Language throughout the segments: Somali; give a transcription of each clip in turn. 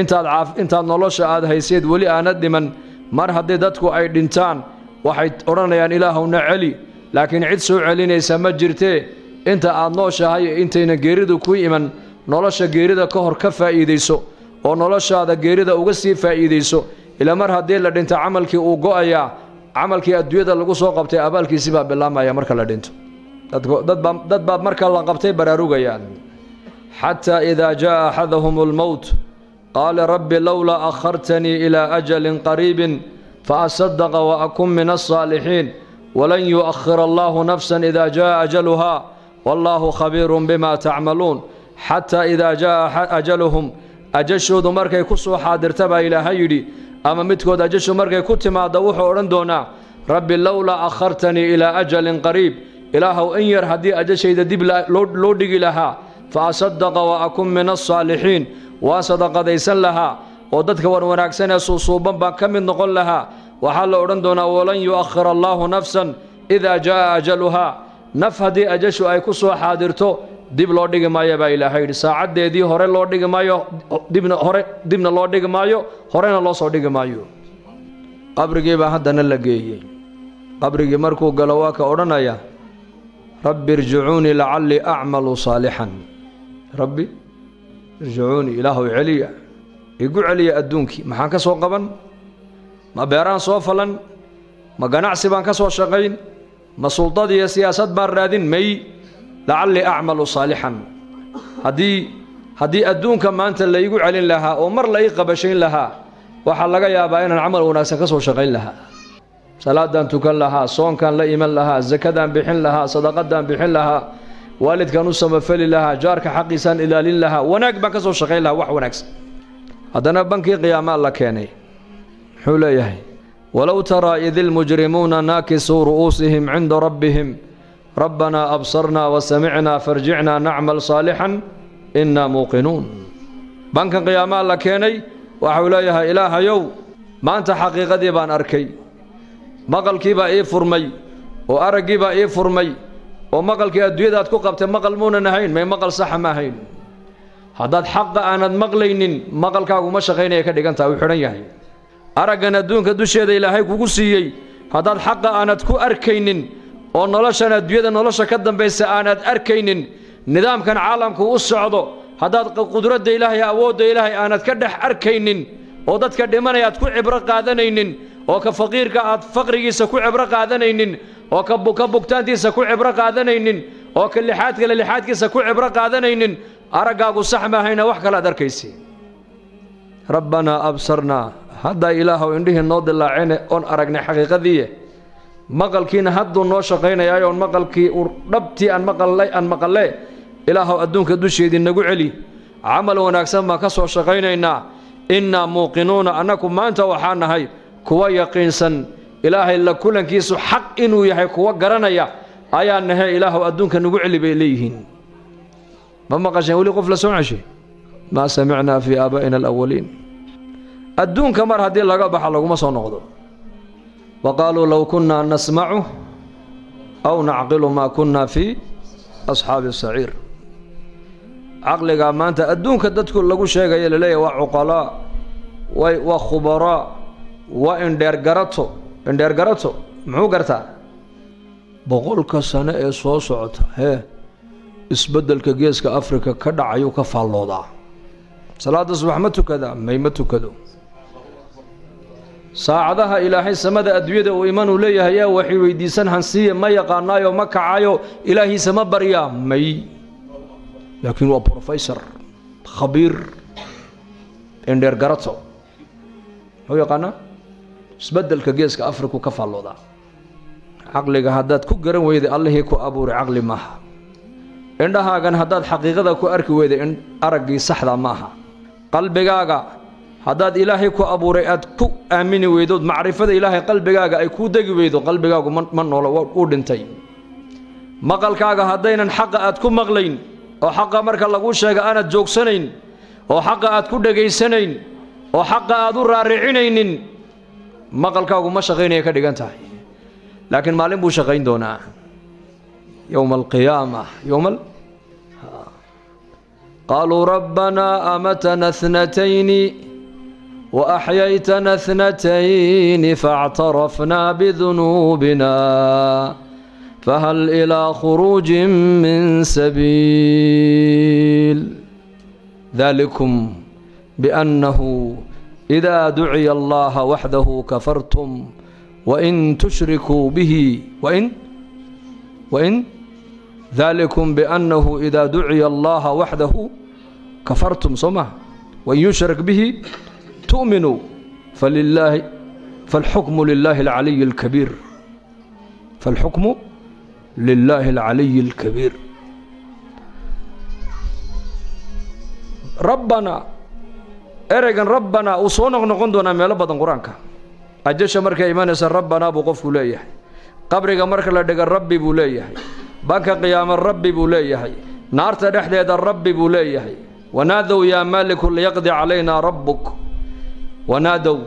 intaad intaad nolosha aad hayseed weli aanad dhiman. Mar haddii dadku ay dhintaan waxay odhanayaan ilaahowna celi. Laakiin cid soo celinaysa ma jirtee inta aad nooshahay intayna geeridu ku iman nolosha geerida ka hor ka faa'iidayso oo noloshaada geerida uga sii faa'iidayso. Ila mar haddii la dhinto camalkii uu go'ayaa camalkii adduunyada lagu soo qabtay abaalkiisii baa bilaamaya marka la dhinto. Dad baa marka la qabtay baraarugayaan xataa idaa jaa'a axadahum almowt qaala rabbi lowlaa akhartanii ilaa ajalin qariibin faasadaqa waakun min alsaalixiin walan yu'akhira allahu nafsan idaa jaa'a ajaluhaa wallaahu khabiirun bima tacmaluun xataa idaa jaa'a ajaluhum ajashoodu markay ku soo xaadirta baa ilaahay yidhi ama midkood ajashu markay ku timaadda wuxuu odhan doonaa rabbi lowlaa akhartanii ilaa ajalin qariib ilaahow in yar haddii ajashayda dib loo dhigi lahaa fa asadaqa wa akun min alsaalixiin waan sadaqadaysan lahaa oo dadka wan wanaagsan ee suusuuban baan ka mid noqon lahaa waxaa la odhan doonaa walan yu'akhir allaahu nafsan idaa jaa'a ajaluhaa naf haddii ajashu ay ku soo xaadirto dib loo dhigi maayo baa ilaahay yidhi. Saacaddeedii hore loo dhigi maayo dibna hore dibna loo dhigi maayo horena loo soo dhigi maayo. Qabrigii baa haddana la geeyey. Qabrigii markuu galo waa ka odhanaya rabbi irjicuunii lacallii acmalu saalixan rabbi irjicuunii ilaahow celiya. Igu celiya adduunkii maxaan ka soo qaban? Ma beeraan soo falan? Ma ganacsi baan ka soo shaqayn? Ma suldad iyo siyaasad baan raadin? May lacallii acmalu saalixan haddii haddii adduunka maanta la igu celin lahaa oo mar la ii qabashayn lahaa waxaa laga yaabaa inaan camal wanaagsan ka soo shaqayn lahaa. Salaadaan tukan lahaa soonkaan la iman lahaa sakadaan bixin lahaa sadaqadaan bixin lahaa waalidkaan u samafali lahaa jaarka xaqiisaan ilaalin lahaa wanaag baan ka soo shaqayn lahaa wax wanaagsan. Haddana bankii qiyaamaa la keenay muxuu leeyahay walow taraa id ilmujrimuuna naakisuu ru'uusihim cinda rabbihim rabbanaa absarnaa wasamicnaa farjicnaa nacmal saalixan innaa muuqinuun. Bankan qiyaamaa la keenay waxau leeyahay ilaahayow maanta xaqiiqadii baan arkay maqalkii baa ii furmay oo araggii baa ii furmay oo maqalkii adduunyadaad ku qabtay maqal muunan ahayn may maqal saxa ma ahayn. Haddaad xaqa aanad maqlaynin maqalkaagu ma shaqaynaya ka dhigan taha wuu xidhan yahay. Araggan adduunka dusheeda ilaahay kugu siiyey haddaad xaqa aanad ku arkaynin oo noloshan adduunyada nolosha ka dambaysa aanad arkaynin nidaamkan caalamku u socdo haddaad qudradda ilaahay awoodda ilaahay aanad ka dhex arkaynin oo dadka dhimanaya aad ku cibro qaadanaynin oo ka faqiirka aad faqrigiisa ku cibro qaadanaynin oo ka bugtaantiisa ku cibro qaadanaynin oo ka lixaadkale lixaadkiisa ku cibro qaadanaynin araggaagu sax maahayna wax kale aad arkaysi. Rabbanaa absarnaa haddaa ilaahow indhihii noo dilaacene oon aragnay xaqiiqadiiye maqalkiina hadduu noo shaqaynayaayo oon maqalkii dhabtii aan maqallay aan maqalle ilaahow adduunka dusheedii nagu celi. Camal wanaagsan baan ka soo shaqaynaynaa. Innaa muuqinuuna annaku maanta waxaa nahay kuwa yaqiinsan ilaahay la kulankiisu xaq inuu yahay kuwa garanaya ayaa nahe ilaahow adduunka nagu celi bay leeyihiin. Ma maqasheen weli qof la soo ceshay maa samicnaa fii aabaa'ina alawaliin adduunka mar haddii laga baxa laguma soo noqdo. Wa qaaluu low kunnaa nasmacu aw nacqilu maa kunnaa fii asxaabi saciir. Caqligaa maanta adduunka dadku lagu sheegaya laleeyahy waa cuqalaa waa khubaraa waa indheergarato indheergarato muxuu gartaa? Boqolka sano ee soo socota hee isbeddelka geeska afrika ka dhacayuu ka faalloodaa. Salaadda subax ma tukadaa may ma tukado. Saacadaha ilaahay samada adduunyada uu imanuu leeyahay yaa waxay weydiisan hansiiya ma yaqaanaayo ma kacayo ilaahiisa ma baryaa may. Laakiin waa brofesor khabiir indheer garato. Muxuu yaqaanaa isbeddelka geeska afriku ka faalloodaa caqliga haddaad ku garan weyday allihii ku abuuray caqli maaha. Indhahaagan haddaad xaqiiqada ku arki weyday araggii saxda maaha. Qalbigaaga haddaad ilaahay ku abuuray aad ku aamini weydood macrifada ilaahay qalbigaaga ay kuu degi weydo qalbigaagu ma noolo uu dhintay. Maqalkaaga haddaynan xaqa aad ku maqlayn oo xaqa marka laguu sheega aanad joogsanayn oo xaqa aad ku dhegaysanayn oo xaqa aad u raaricinaynin maqalkaagu ma ما ka dhigan tahay laakiin maalin بو shaqeyn doonaa يوم القيامة. يوم ال... آه. قالوا ربنا أمتنا اثنتين وأحييتنا اثنتين فاعترفنا بذنوبنا. فهل إلى خروج من سبيل؟ ذلكم بأنه idaa duciya allaha waxdahu kafartum wain tushrikuu bihi wain wain dalikum biannahu idaa duciya allaha waxdahu kafartum soo maha wain yushrak bihi tu'minuu falilaahi falxukmu lilaahi alcaliyi alkabiir falxukmu lilaahi alcaliyi alkabiir rabbana ereygan rabbanaa uu soo noqnoqon doonaa meelo badan qur'aanka. Ajasha markay imanaysa rabbanaa buu qofku leeyahay. Qabriga marka la dhiga rabbi buu leeyahay. Banka qiyaamo rabbi buu leeyahay. Naarta dhexdeeda rabbi buu leeyahay. Wanaadow yaa maaliku liyaqdi calaynaa rabbuk. Wanaadow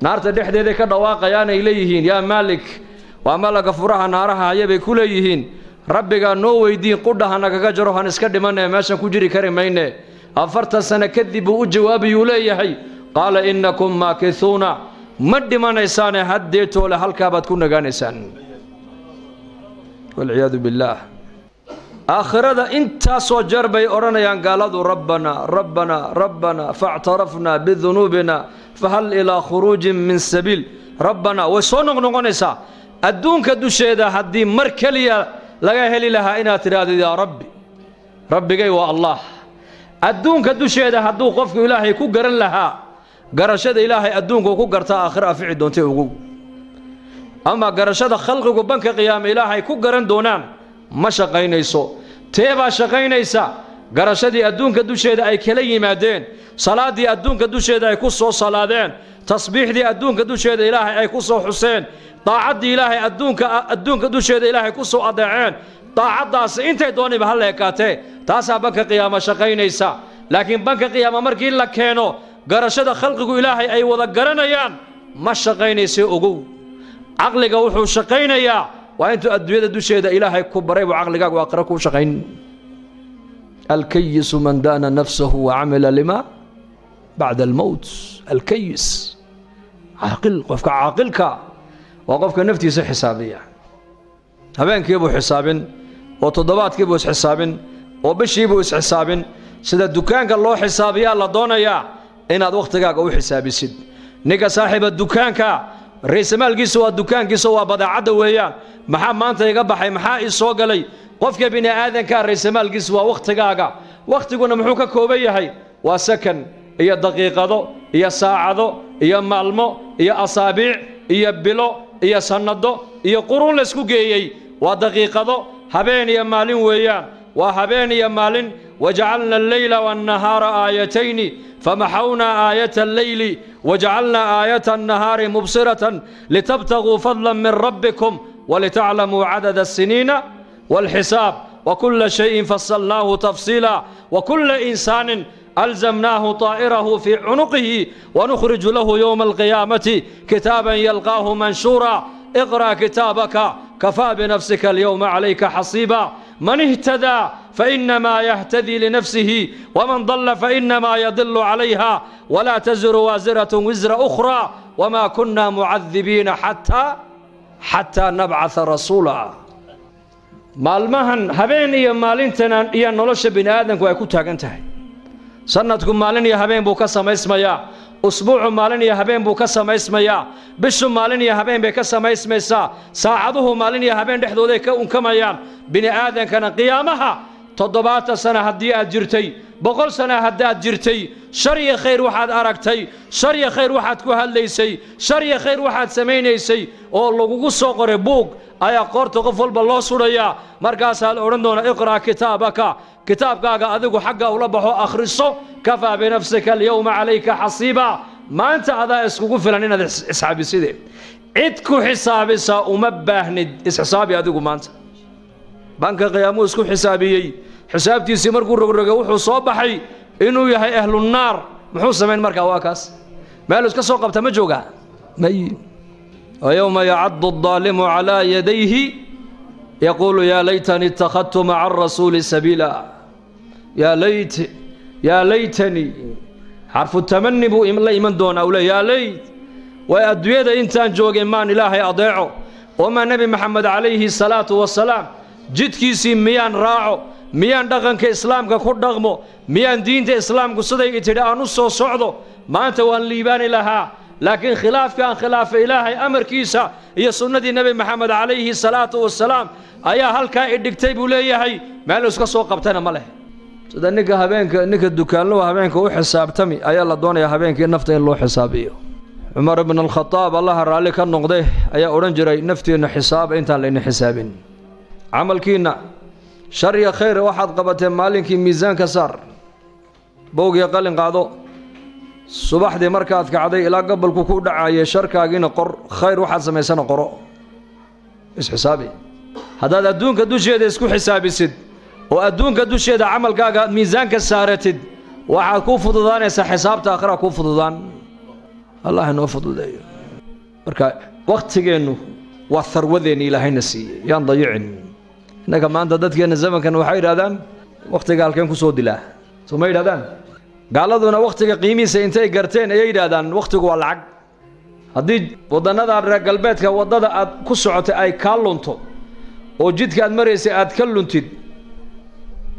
naarta dhexdeeday ka dhawaaqayaanay leeyihiin yaa maalik waa malaga furaha naaraha haya bay ku leeyihiin. Rabbigaa noo weydiin qudha nagaga jaro han iska dhimanee meeshan ku jiri kari mayne afartan sano kadib buu u jawaabayuu leeyahay qaala innakum maakisuuna. Ma dhimanaysaane haddeetoole halkaabaad ku nagaanaysaan walciyaadu billaah. Aakhirada intaasoo jeer bay odhanayaan gaaladu rabbanaa rabbanaa rabbanaa faاctarafnaa bidunuubina fahal ilaa khuruujin min sabiil. Rabbanaa way soo noqnoqonaysaa adduunka dusheeda haddii mar keliya laga heli lahaa inaad tidhaahdid yaa rabbi rabbigay waa allah adduunka dusheeda hadduu qofku ilaahay ku garan lahaa garashada ilaahay adduunku ku gartaa aakhira afici doontay ogow. Ama garashada khalqigu banka qiyaame ilaahay ku garan doonaan ma shaqaynayso. Tee baa shaqaynaysa garashadii adduunka dusheeda ay kala yimaadeen salaaddii adduunka dusheeda ay ku soo salaadeen tasbiixdii adduunka dusheeda ilaahay ay ku soo xuseen daacaddii ilaahay adduunka adduunka dusheeda ilaahay ku soo adeeceen daacaddaasi intay dooniba ha la ekaatee taasaa banka qiyaama shaqaynaysa. Laakiin banka qiyaama markii la keeno garashada khalqigu ilaahay ay wada garanayaan ma shaqaynaysa ogow. Caqliga wuxuu shaqaynayaa waa intuu adduunyada dusheeda ilaahay ku baray buu caqligaagu aakhira kuu shaqayn. Alkayisu man daana nafsahu wa camila lima bacda almowt alkayis. Caaqil qofka caaqilka waa qofka naftiisa xisaabiya habeenkiibuu xisaabin oo toddobaadkiibuu isxisaabin oo bishiibuu isxisaabin sida dukaanka loo xisaabiyaa la doonayaa inaad wakhtigaaga u xisaabisid. Ninka saaxiiba dukaanka raysamaalkiisa waa dukaankiisa waa badeecadda weeyaan. Maxaa maanta iga baxay? Maxaa ii soo galay? Qofka bini aadankaa raysamaalkiisa waa wakhtigaaga wakhtiguna muxuu ka kooban yahay? Waa sakan iyo daqiiqado iyo saacado iyo maalmo iyo asaabiic iyo bilo iyo sannado iyo quruun laysku geeyey. Waa daqiiqado هبين يا مالين weeyaan وهبين يا مالين. وجعلنا الليل والنهار آيتين. فمحونا آية الليل. وجعلنا آية النهار مبصرة. لتبتغوا فضلا من ربكم. ولتعلموا عدد السنين والحساب. وكل شيء فصلناه تفصيلا. وكل إنسان ألزمناه طائره في عنقه. ونخرج له يوم القيامة. كتابا يلقاه منشورا. اقرأ كتابك. kafaa binafsika alyowma calayka xasiiba. Man ihtadaa fainamaa yahtadii linafsihi waman dalla fainamaa yadilu calayha walaa tasiru waasiratun wisra ukhraa wamaa kunna mucadibiina xataa xataa nabcaa rasuula. Maalmahan habeen iyo maalintan iyo nolosha bini aadamku ay ku taagan tahay. Sanadku maalin iyo habeen buu ka samaysmayaa usbuucu maalin iyo habeen buu ka samaysmayaa. Bishu maalin iyo habeen bay ka samaysmaysaa. Saacaduhu maalin iyo habeen dhexdooday ka unkamayaan. Bini aadankana qiyaamaha toddobaatan sana haddii aad jirtay boqol sana haddaad jirtay shar iyo khayr waxaad aragtay shar iyo khayr waxaad ku hadlaysay shar iyo khayr waxaad samaynaysay oo lagugu soo qoray buug ayaa qoorta qof walba loo sudhayaa markaasaa la odhan doona iqra' kitaabaka kitaabkaaga adigu xagga ula baxo akhriso kafaa binafsika alyowma calayka xasiiba maanta adaa iskugu filan inaad isxaabiside cid ku xisaabisa uma baahnid isxisaabi adigu maanta banka qiyaamuu isku xisaabiyey xisaabtiisii markuu rogrogay wuxuu soo baxay inuu yahay ahlunaar muxuu samayn markaa waa kaas meel iska soo qabta ma joogaa may ويوم يعض الظالم على يديه يقول يا ليتني اتخذت مع الرسول سبيلا yaa layt yaa laytanii xarfu tamani buu la iman doonaa uu yaa layt way adduunyada intaan joogay maan ilaahay adeeco. Oomaa nebi maxamed calayhi salaatu wasalaam jidkiisii miyaan raaco miyaan dhaqanka islaamka ku dhaqmo miyaan diinta islaamku siday tidhi aan u soo socdo. Maanta waan liibaani lahaa laakiin khilaafka aan khilaafa ilaahay amarkiisa iyo sunnadii nebi maxamed calayhi salaatu wasalaam ayaa halkaa i dhigtay buu leeyahay. Meel iska soo qabtana ma leh sida ninka habeenka ninka dukaanluhu habeenka u xisaabtami ayaa la doonayaa habeenkii nafta in loo xisaabiyo. Cumar ibn alkhadaab allaha raalli ka noqde ayaa odhan jiray naftiinna xisaaba intaan layna xisaabin. Camalkiinna shar iyo khayr waxaad qabateen maalinkii miisaanka saar. Bowgiyo qalin qaado. Subaxdii markaad kacday ilaa gobolku ku dhacayay sharkaagiina qor. Khayr waxaad samaysana qoro. Isxisaabi haddaad adduunka dusheeda isku xisaabisid oo adduunka dusheeda camalkaaga miisaanka saaratid waxaad kuu fududaanaysaa xisaabta akhira kuu fududaan. Allah inoo fududeeyo. Marka wakhtigeennu waa harwadeenni ilaahayna siiyey. Yaan dayicin. Innaga maanta dadkeenna zamankan waxay yidhahdaan wakhtiga halkeen ku soo dilaa. Soo yidhahdaan gaaladuna wakhtiga qiimihiisa intay garteen ayay yidhaahdaan wakhtigu waa lacag. Haddii waddannada reer galbeedka waddada aad ku socotay ay kaa lunto oo jidka aad maraysay aad ka luntid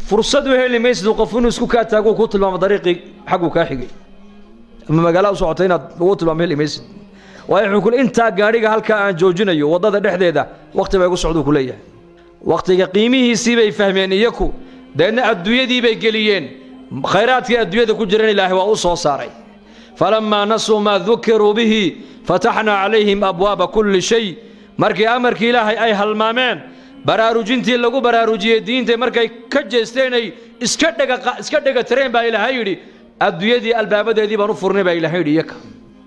fursad u heli maysid qof inuu isku kaa taago kuu tilmaamo dariiqii xagguu kaa xigay. Ama magaala u socotay inaad lagu tilmaamo heli maysid. Waayo wuxuu kule intaa gaadhiga halkaa aan joojinayo waddada dhexdeeda wakhti bay gu socduu ku leeyahay. Wakhtiga qiimihiisii bay fahmeen iyaku deedna adduunyadii bay geliyeen. Khayraadkii adduunyada ku jiran ilaahay waa u soo saaray. Falammaa nasuu maa dukiruu bihi fataxnaa calayhim abwaaba kulli shay. Markii amarkii ilaahay ay halmaameen baraarujintii lagu baraarujiyey diinta markay ka jeesteenay iska dhega iska dhega tireen baa ilaahay yidhi adduunyadii albaabadeedii baan u furnay baa ilaahay yidhi iyaka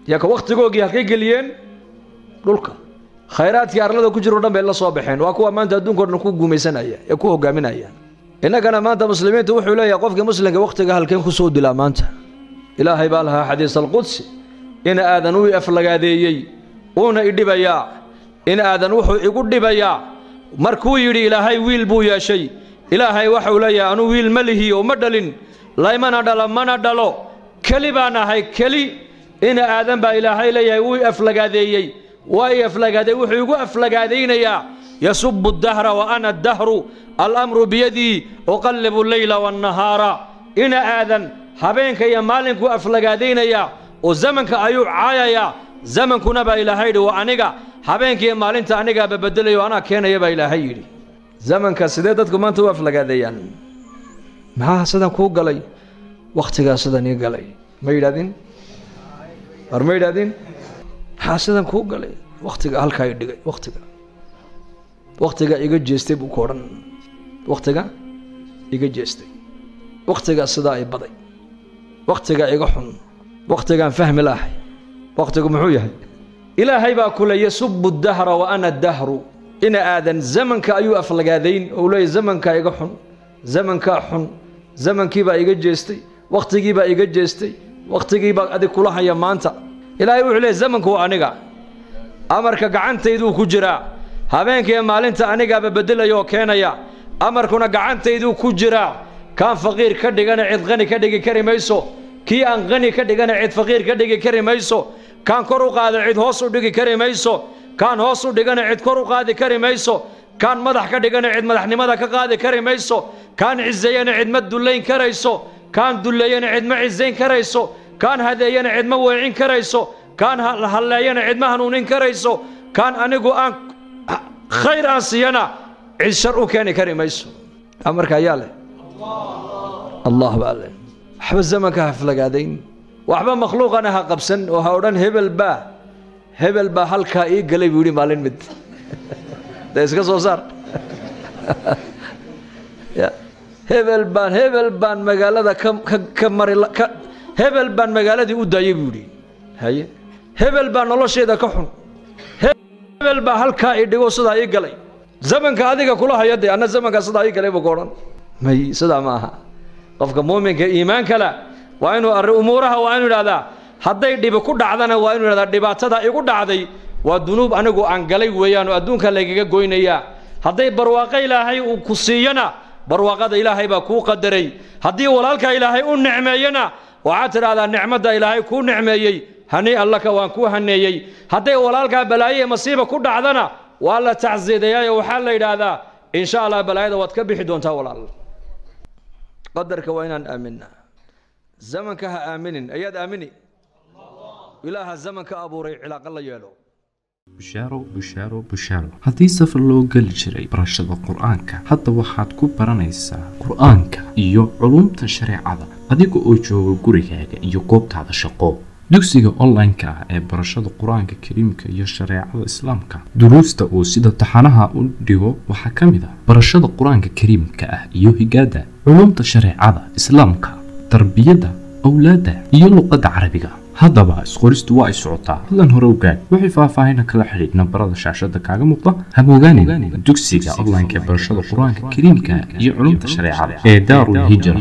iyaka wakhtigoogii halkay geliyeen dhulka. Khayraadkii arlada ku jiro dhan bay la soo baxeen. Waa kuwa maanta adduunko dhan ku guumaysanaya ee ku hogaaminaya innagana maanta muslimiintu wuxuu leeyahay qofkii muslimka wakhtiga halkeen ku soo dilaa maanta. Ilaahay baa lahaa xadiis alqudsi in aadan uu aflagaadeeyey uuna idhibayaa in aadan wuxuu igu dhibayaa markuu yidhi ilaahay wiil buu yeeshay. Ilaahay waxau leeyahay anuu wiil ma lihi oo ma dhalin. Laymana dhalo mana dhalo. Keli baan ahay keli. Ina aadan baa ilaahay leeyahay wuu aflagaadeeyey. Waa i aflagaaday wuxuu igu aflagaadaynayaa. Yasubu dahra wa ana dahru. Alamru biyadii uqallibu leyla waannahaara ina aadan habeenka iyo maalinkuu aflagaadaynayaa. Oo zamanka ayuu caayayaa. Zamankuna baa ilaahay yidhi waa aniga habeenkiiyo maalinta anigaaba bedelayo anaa keenaya baa ilaahay yidhi. Zamanka sidee dadku maanta u aflagaadeeyaan maxaa sidan kuu galay? Wakhtigaa sidan ii galay? Ma yidhahdin? War ma yidhahdin? Maxaa sidan kuu galay? Wakhtiga halkaa i dhigay wakhtiga wakhtiga iga jeestay buu ku odhan. Wakhtiga iga jeestay. Wakhtigaa sidaa i baday. Wakhtigaa iga xun. Wakhtigaan fahmi lahay. Wakhtigu muxuu yahay ilaahay baa kule yasubu dahra wa ana dahru. Ina aadan zamanka ayuu aflagaadayn. Ou leeyahy zamankaa iga xun zamankaa xun zamankiibaa iga jeestay wakhtigiibaa iga jeestay wakhtigiibaa adig kula haya maanta. Ilaahay wuxuu leeyahy zamanku waa aniga amarka gacantayduu ku jiraa habeenkaiyo maalinta anigaaba beddelaya oo keenaya amarkuna gacantayduu ku jiraa kaan faqiir ka dhigana cid qani ka dhigi kari mayso. Kii aan qani ka dhigana cid faqiir ka dhigi kari mayso kaan kor u qaada cid hoos u dhigi kari mayso. Kaan hoos u dhigana cid kor u qaadi kari mayso. Kaan madax ka dhigana cid madaxnimada ka qaadi kari mayso. Kaan ciseeyana cid ma dullayn karayso. Kaan dulleeyana cid ma cisayn karayso. Kaan hadeeyana cid ma weecin karayso. Kaan halleeyana cid ma hanuunin karayso. Kaan anigu aan khayr aan siiyana cid shar u keeni kari mayso. Amarka ayaa leh. Allah baa leh waxba zamanka ha flagaadayn waxba makhluuqana ha qabsan oo ha odhan hebel baa hebel baa halkaa ii galay buu yidhi maalin mid. De iska soo saar. Hebel baan hebel baan magaalada ka ka mari hebel baan magaaladii u daayay buu yidhi. Haye hebel baa nolosheeda ka xun. Hebel baa halkaa ii dhigo sidaa ii galay. Zamanka adiga kula haya dee anna zamankaa sidaa ii galay buu ka odhan. May sidaa ma aha. Qofka muuminka iimaanka la waa inuu arri umuuraha waa inuu idhahdaa hadday dhibi ku dhacdana waa inuu idhahdaa dhibaatada igu dhacday waa dunuub anigu aan galay weeyaan oo adduunka laygaga goynayaa. Hadday barwaaqo ilaahay uu ku siiyana barwaaqada ilaahay baa kuu qadaray. Haddii walaalka ilaahay u nicmeeyena waxaad tidhahdaa nicmadda ilaahay kuu nicmeeyey hani allaka waan kuu haneeyey. Hadday walaalkaa balaaye masiiba ku dhacdana waa la tacsiidayaa waxaa la yidhaahdaa insha allah balaayada waad ka bixi doontaa walaal. Qadarka waa inaan aaminaa zamanka ha aaminin. Ayaad aamini? Ilaaha zamanka abuuray cilaaqa la yeelo. Bushaaro bushaaro bushaaro haddii safar loo geli jiray barashada qur'aanka hadda waxaad ku baranaysaa qur'aanka iyo culumta shareecada adiga oo jooga gurigaaga iyo goobtaada shaqo. Dugsiga online-ka ah ee barashada qur'aanka kariimka iyo shareecada islaamka duruusta uu sida taxanaha u dhigo waxaa ka mid ah barashada qur'aanka kariimka ah iyo higaada culumta shareecada islaamka tarbiyadda awlaadda iyo luqadda carabiga haddaba isqoristu waa ay socotaa hadlan hore ogaad wixii faahfaahina kala xidhiidh nambarada shaashada kaaga muuqda hamogaanin dugsiga online-ka barashada qur'aanka kariimka iyo culumta shareecada ee daarul hijra